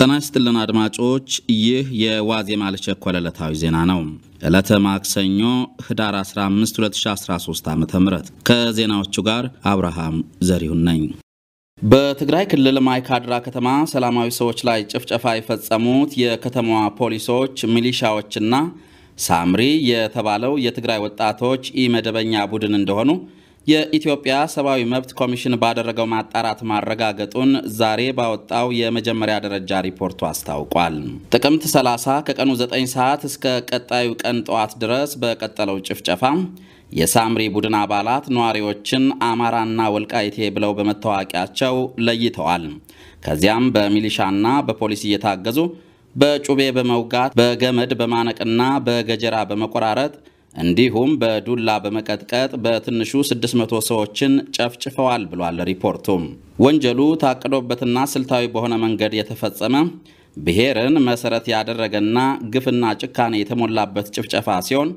ጤና ይስጥልን አድማጮች፣ ይህ የዋዜማ ለቸኮለ ዕለታዊ ዜና ነው። ዕለተ ማክሰኞ ህዳር 15 2013 ዓ ም ከዜናዎቹ ጋር አብርሃም ዘሪሁን ነኝ። በትግራይ ክልል ማይካድራ ከተማ ሰላማዊ ሰዎች ላይ ጭፍጨፋ የፈጸሙት የከተማዋ ፖሊሶች፣ ሚሊሻዎችና ሳምሪ የተባለው የትግራይ ወጣቶች ኢመደበኛ ቡድን እንደሆኑ የኢትዮጵያ ሰብአዊ መብት ኮሚሽን ባደረገው ማጣራት ማረጋገጡን ዛሬ ባወጣው የመጀመሪያ ደረጃ ሪፖርቱ አስታውቋል። ጥቅምት 30 ከቀኑ 9 ሰዓት እስከ ቀጣዩ ቀን ጠዋት ድረስ በቀጠለው ጭፍጨፋ የሳምሪ ቡድን አባላት ነዋሪዎችን አማራና ወልቃይቴ ብለው በመታወቂያቸው ለይተዋል። ከዚያም በሚሊሻና በፖሊስ እየታገዙ በጩቤ በመውጋት በገመድ በማነቅና በገጀራ በመቆራረጥ እንዲሁም በዱላ በመቀጥቀጥ በትንሹ 600 ሰዎችን ጨፍጭፈዋል ብሏል ሪፖርቱ። ወንጀሉ ታቅዶበትና ስልታዊ በሆነ መንገድ የተፈጸመ ብሔርን መሰረት ያደረገና ግፍና ጭካኔ የተሞላበት ጭፍጨፋ ሲሆን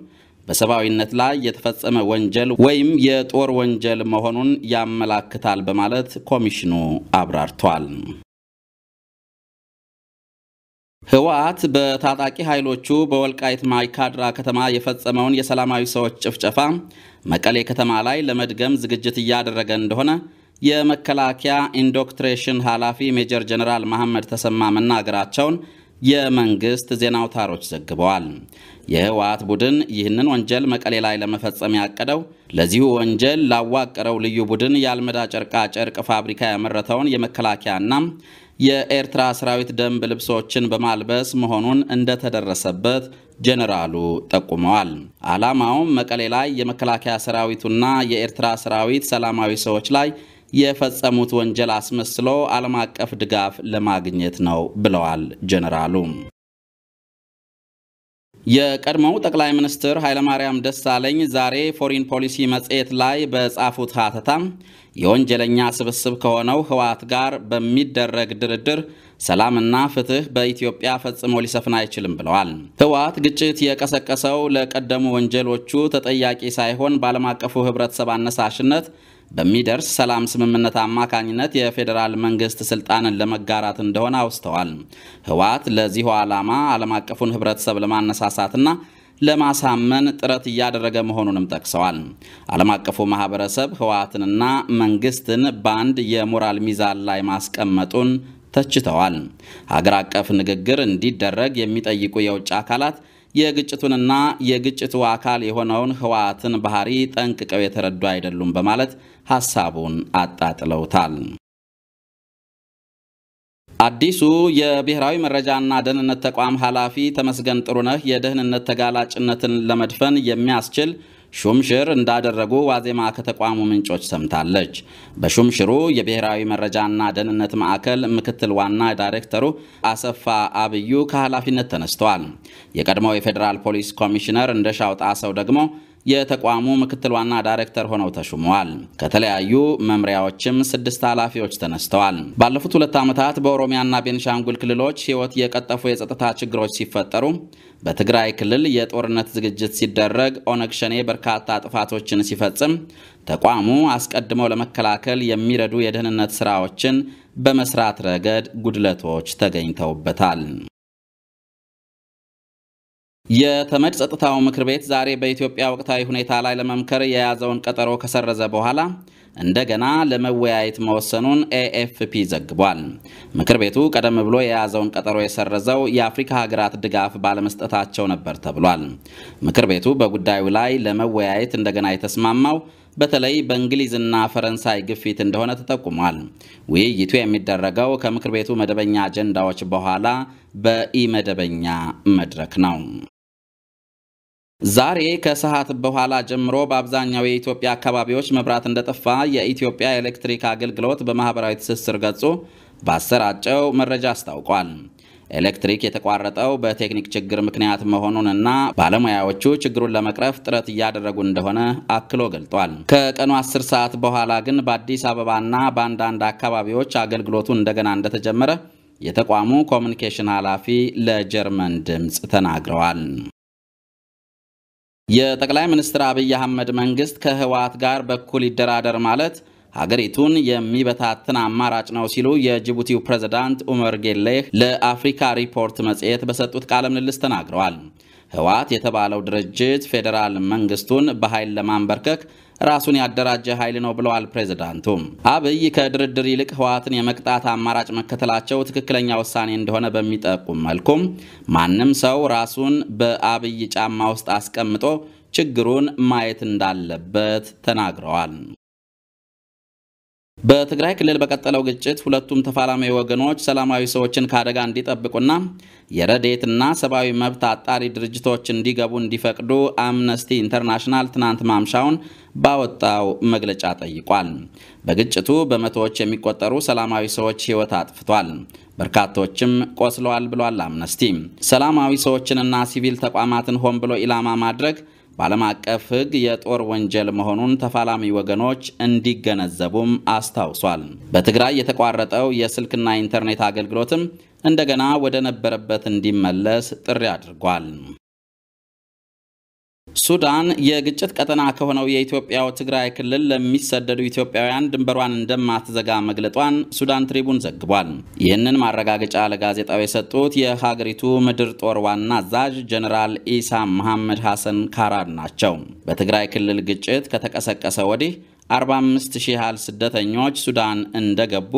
በሰብአዊነት ላይ የተፈጸመ ወንጀል ወይም የጦር ወንጀል መሆኑን ያመላክታል በማለት ኮሚሽኑ አብራርቷል። ህወሓት በታጣቂ ኃይሎቹ በወልቃይት ማይካድራ ከተማ የፈጸመውን የሰላማዊ ሰዎች ጭፍጨፋ መቀሌ ከተማ ላይ ለመድገም ዝግጅት እያደረገ እንደሆነ የመከላከያ ኢንዶክትሪኔሽን ኃላፊ ሜጀር ጀነራል መሐመድ ተሰማ መናገራቸውን የመንግስት ዜና አውታሮች ዘግበዋል። የህወሓት ቡድን ይህንን ወንጀል መቀሌ ላይ ለመፈጸም ያቀደው ለዚሁ ወንጀል ላዋቀረው ልዩ ቡድን የአልመዳ ጨርቃ ጨርቅ ፋብሪካ ያመረተውን የመከላከያና የኤርትራ ሰራዊት ደንብ ልብሶችን በማልበስ መሆኑን እንደተደረሰበት ጄኔራሉ ጠቁመዋል። ዓላማውም መቀሌ ላይ የመከላከያ ሰራዊቱና የኤርትራ ሰራዊት ሰላማዊ ሰዎች ላይ የፈጸሙት ወንጀል አስመስሎ ዓለም አቀፍ ድጋፍ ለማግኘት ነው ብለዋል ጄኔራሉ። የቀድሞው ጠቅላይ ሚኒስትር ኃይለማርያም ደሳለኝ ዛሬ ፎሪን ፖሊሲ መጽሔት ላይ በጻፉት ሀተታ የወንጀለኛ ስብስብ ከሆነው ህወሓት ጋር በሚደረግ ድርድር ሰላምና ፍትህ በኢትዮጵያ ፈጽሞ ሊሰፍን አይችልም ብለዋል። ህወሓት ግጭት የቀሰቀሰው ለቀደሙ ወንጀሎቹ ተጠያቂ ሳይሆን በዓለም አቀፉ ህብረተሰብ አነሳሽነት በሚደርስ ሰላም ስምምነት አማካኝነት የፌዴራል መንግስት ስልጣንን ለመጋራት እንደሆነ አውስተዋል። ህወሓት ለዚሁ ዓላማ ዓለም አቀፉን ህብረተሰብ ለማነሳሳትና ለማሳመን ጥረት እያደረገ መሆኑንም ጠቅሰዋል። ዓለም አቀፉ ማህበረሰብ ህወሓትንና መንግስትን በአንድ የሞራል ሚዛን ላይ ማስቀመጡን ተችተዋል። ሀገር አቀፍ ንግግር እንዲደረግ የሚጠይቁ የውጭ አካላት የግጭቱንና የግጭቱ አካል የሆነውን ህወሓትን ባህሪ ጠንቅቀው የተረዱ አይደሉም በማለት ሐሳቡን አጣጥለውታል። አዲሱ የብሔራዊ መረጃና ደህንነት ተቋም ኃላፊ ተመስገን ጥሩነህ የደህንነት ተጋላጭነትን ለመድፈን የሚያስችል ሹምሽር እንዳደረጉ ዋዜማ ከተቋሙ ምንጮች ሰምታለች። በሹምሽሩ የብሔራዊ መረጃና ደህንነት ማዕከል ምክትል ዋና ዳይሬክተሩ አሰፋ አብዩ ከኃላፊነት ተነስተዋል። የቀድሞው የፌዴራል ፖሊስ ኮሚሽነር እንደሻው ጣሰው ደግሞ የተቋሙ ምክትል ዋና ዳይሬክተር ሆነው ተሹመዋል። ከተለያዩ መምሪያዎችም ስድስት ኃላፊዎች ተነስተዋል። ባለፉት ሁለት ዓመታት በኦሮሚያና ቤንሻንጉል ክልሎች ሕይወት የቀጠፉ የጸጥታ ችግሮች ሲፈጠሩ በትግራይ ክልል የጦርነት ዝግጅት ሲደረግ ኦነግ ሸኔ በርካታ ጥፋቶችን ሲፈጽም ተቋሙ አስቀድመው ለመከላከል የሚረዱ የደህንነት ስራዎችን በመስራት ረገድ ጉድለቶች ተገኝተውበታል። የተመድ ጸጥታው ምክር ቤት ዛሬ በኢትዮጵያ ወቅታዊ ሁኔታ ላይ ለመምከር የያዘውን ቀጠሮ ከሰረዘ በኋላ እንደገና ለመወያየት መወሰኑን ኤኤፍፒ ዘግቧል። ምክር ቤቱ ቀደም ብሎ የያዘውን ቀጠሮ የሰረዘው የአፍሪካ ሀገራት ድጋፍ ባለመስጠታቸው ነበር ተብሏል። ምክር ቤቱ በጉዳዩ ላይ ለመወያየት እንደገና የተስማማው በተለይ በእንግሊዝና ፈረንሳይ ግፊት እንደሆነ ተጠቁሟል። ውይይቱ የሚደረገው ከምክር ቤቱ መደበኛ አጀንዳዎች በኋላ በኢመደበኛ መድረክ ነው። ዛሬ ከሰዓት በኋላ ጀምሮ በአብዛኛው የኢትዮጵያ አካባቢዎች መብራት እንደጠፋ የኢትዮጵያ ኤሌክትሪክ አገልግሎት በማኅበራዊ ትስስር ገጹ ባሰራጨው መረጃ አስታውቋል። ኤሌክትሪክ የተቋረጠው በቴክኒክ ችግር ምክንያት መሆኑንና ባለሙያዎቹ ችግሩን ለመቅረፍ ጥረት እያደረጉ እንደሆነ አክሎ ገልጧል። ከቀኑ 10 ሰዓት በኋላ ግን በአዲስ አበባና በአንዳንድ አካባቢዎች አገልግሎቱ እንደገና እንደተጀመረ የተቋሙ ኮሚኒኬሽን ኃላፊ ለጀርመን ድምፅ ተናግረዋል። የጠቅላይ ሚኒስትር አብይ አህመድ መንግስት ከህወሓት ጋር በኩል ይደራደር ማለት ሀገሪቱን የሚበታትን አማራጭ ነው ሲሉ የጅቡቲው ፕሬዝዳንት ኡመር ጌሌህ ለአፍሪካ ሪፖርት መጽሔት በሰጡት ቃለ ምልልስ ተናግረዋል። ህወሓት የተባለው ድርጅት ፌዴራል መንግስቱን በኃይል ለማንበርከክ ራሱን ያደራጀ ኃይል ነው ብለዋል ፕሬዝዳንቱ። አብይ ከድርድር ይልቅ ህወሓትን የመቅጣት አማራጭ መከተላቸው ትክክለኛ ውሳኔ እንደሆነ በሚጠቁም መልኩም ማንም ሰው ራሱን በአብይ ጫማ ውስጥ አስቀምጦ ችግሩን ማየት እንዳለበት ተናግረዋል። በትግራይ ክልል በቀጠለው ግጭት ሁለቱም ተፋላሚ ወገኖች ሰላማዊ ሰዎችን ከአደጋ እንዲጠብቁና የረድኤትና ሰብአዊ መብት አጣሪ ድርጅቶች እንዲገቡ እንዲፈቅዱ አምነስቲ ኢንተርናሽናል ትናንት ማምሻውን ባወጣው መግለጫ ጠይቋል። በግጭቱ በመቶዎች የሚቆጠሩ ሰላማዊ ሰዎች ህይወት አጥፍቷል፣ በርካቶችም ቆስለዋል ብሏል አምነስቲ። ሰላማዊ ሰዎችንና ሲቪል ተቋማትን ሆን ብሎ ኢላማ ማድረግ በዓለም አቀፍ ሕግ የጦር ወንጀል መሆኑን ተፋላሚ ወገኖች እንዲገነዘቡም አስታውሷል። በትግራይ የተቋረጠው የስልክና ኢንተርኔት አገልግሎትም እንደገና ወደ ነበረበት እንዲመለስ ጥሪ አድርጓል። ሱዳን የግጭት ቀጠና ከሆነው የኢትዮጵያው ትግራይ ክልል ለሚሰደዱ ኢትዮጵያውያን ድንበሯን እንደማትዘጋ መግለጧን ሱዳን ትሪቡን ዘግቧል። ይህንን ማረጋገጫ ለጋዜጣው የሰጡት የሀገሪቱ ምድር ጦር ዋና አዛዥ ጀኔራል ኢሳም መሐመድ ሐሰን ካራድ ናቸው። በትግራይ ክልል ግጭት ከተቀሰቀሰ ወዲህ 45 ሺህ ያህል ስደተኞች ሱዳን እንደገቡ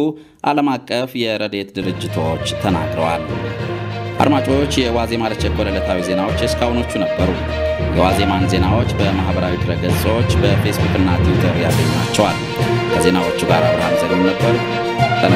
ዓለም አቀፍ የረድኤት ድርጅቶች ተናግረዋል። አድማጮች፣ የዋዜማ ለቸኮለ ዕለታዊ ዜናዎች እስካሁኖቹ ነበሩ። የዋዜማን ዜናዎች በማኅበራዊ ድረገጾች በፌስቡክና ትዊተር ያገኟቸዋል። ከዜናዎቹ ጋር አብርሃም ዘሪሁን ነበር። ጤና